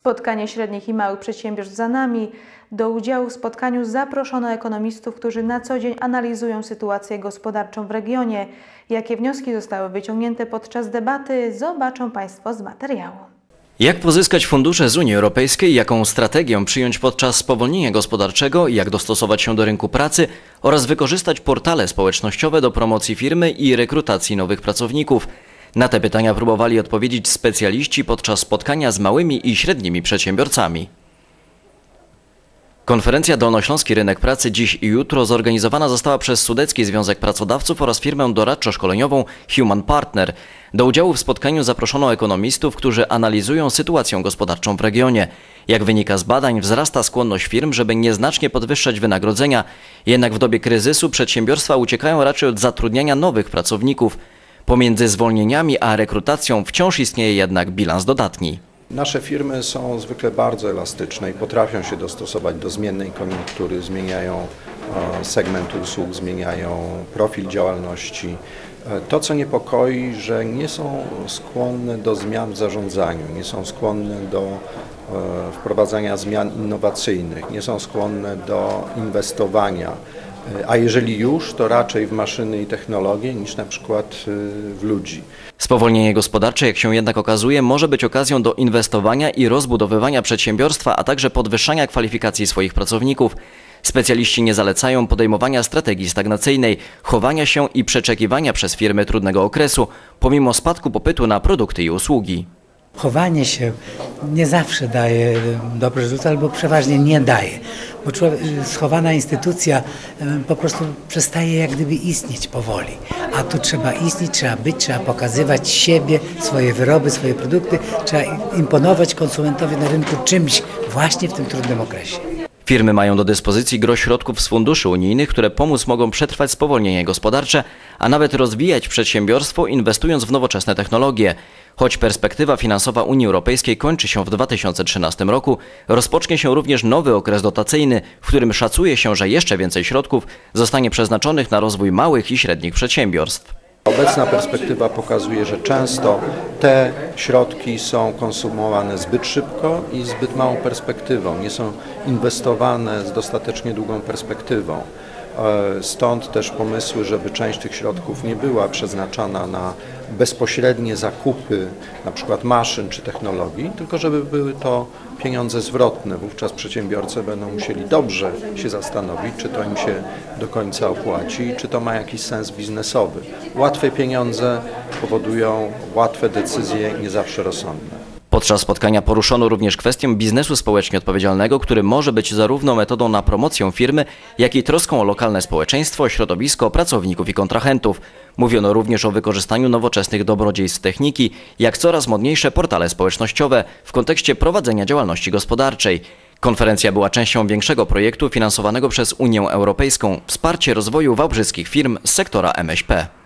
Spotkanie średnich i małych przedsiębiorstw za nami. Do udziału w spotkaniu zaproszono ekonomistów, którzy na co dzień analizują sytuację gospodarczą w regionie. Jakie wnioski zostały wyciągnięte podczas debaty, zobaczą Państwo z materiału. Jak pozyskać fundusze z Unii Europejskiej, jaką strategię przyjąć podczas spowolnienia gospodarczego, jak dostosować się do rynku pracy oraz wykorzystać portale społecznościowe do promocji firmy i rekrutacji nowych pracowników. Na te pytania próbowali odpowiedzieć specjaliści podczas spotkania z małymi i średnimi przedsiębiorcami. Konferencja Dolnośląski Rynek Pracy dziś i jutro zorganizowana została przez Sudecki Związek Pracodawców oraz firmę doradczo-szkoleniową Human Partner. Do udziału w spotkaniu zaproszono ekonomistów, którzy analizują sytuację gospodarczą w regionie. Jak wynika z badań, wzrasta skłonność firm, żeby nieznacznie podwyższać wynagrodzenia. Jednak w dobie kryzysu przedsiębiorstwa uciekają raczej od zatrudniania nowych pracowników. Pomiędzy zwolnieniami a rekrutacją wciąż istnieje jednak bilans dodatni. Nasze firmy są zwykle bardzo elastyczne i potrafią się dostosować do zmiennej koniunktury, zmieniają e, segment usług, zmieniają profil działalności. E, To, co niepokoi, że nie są skłonne do zmian w zarządzaniu, nie są skłonne do e, wprowadzania zmian innowacyjnych, nie są skłonne do inwestowania, a jeżeli już, to raczej w maszyny i technologie niż na przykład e, w ludzi. Spowolnienie gospodarcze, jak się jednak okazuje, może być okazją do inwestowania i rozbudowywania przedsiębiorstwa, a także podwyższania kwalifikacji swoich pracowników. Specjaliści nie zalecają podejmowania strategii stagnacyjnej, chowania się i przeczekiwania przez firmy trudnego okresu, pomimo spadku popytu na produkty i usługi. Chowanie się nie zawsze daje dobry rezultat, albo przeważnie nie daje, bo człowiek, schowana instytucja e, po prostu przestaje jak gdyby istnieć powoli. A tu trzeba istnieć, trzeba być, trzeba pokazywać siebie, swoje wyroby, swoje produkty, trzeba imponować konsumentowi na rynku czymś właśnie w tym trudnym okresie. Firmy mają do dyspozycji gro środków z funduszy unijnych, które pomóc mogą przetrwać spowolnienie gospodarcze, a nawet rozwijać przedsiębiorstwo inwestując w nowoczesne technologie. Choć perspektywa finansowa Unii Europejskiej kończy się w 2013 roku, rozpocznie się również nowy okres dotacyjny, w którym szacuje się, że jeszcze więcej środków zostanie przeznaczonych na rozwój małych i średnich przedsiębiorstw. Obecna perspektywa pokazuje, że często te środki są konsumowane zbyt szybko i zbyt małą perspektywą, nie są inwestowane z dostatecznie długą perspektywą. E, Stąd też pomysły, żeby część tych środków nie była przeznaczana na bezpośrednie zakupy na przykład maszyn czy technologii, tylko żeby były to pieniądze zwrotne. Wówczas przedsiębiorcy będą musieli dobrze się zastanowić, czy to im się do końca opłaci i czy to ma jakiś sens biznesowy. Łatwe pieniądze powodują łatwe decyzje, nie zawsze rozsądne. Podczas spotkania poruszono również kwestię biznesu społecznie odpowiedzialnego, który może być zarówno metodą na promocję firmy, jak i troską o lokalne społeczeństwo, środowisko, pracowników i kontrahentów. Mówiono również o wykorzystaniu nowoczesnych dobrodziejstw techniki, jak coraz modniejsze portale społecznościowe w kontekście prowadzenia działalności gospodarczej. Konferencja była częścią większego projektu finansowanego przez Unię Europejską Wsparcie rozwoju wałbrzyskich firm z sektora MŚP.